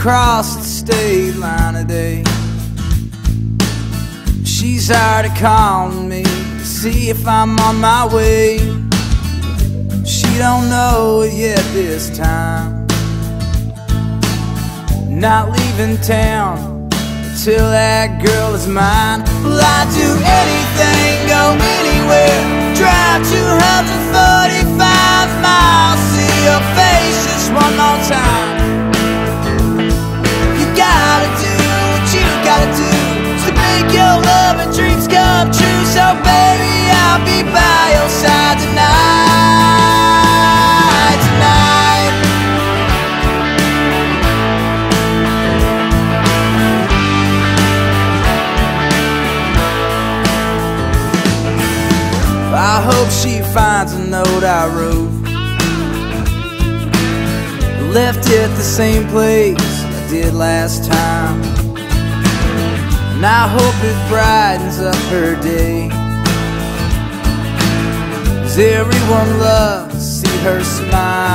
crossed the state line today. She's already calling me to see if I'm on my way. She don't know it yet this time. Not leaving town until that girl is mine. Well, I'd do anything, go anywhere, drive 245 miles, see your face just one more time. I hope she finds a note I wrote. Left it the same place I did last time. And I hope it brightens up her day. Cause everyone loves to see her smile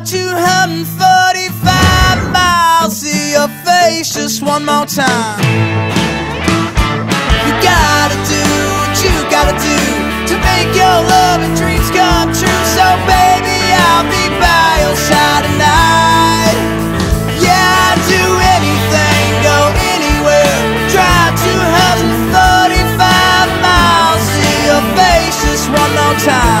245 miles. See your face just one more time. You gotta do what you gotta do to make your love and dreams come true. So, baby, I'll be by your side tonight. Yeah, I'd do anything, go anywhere. Drive 245 miles. See your face just one more time.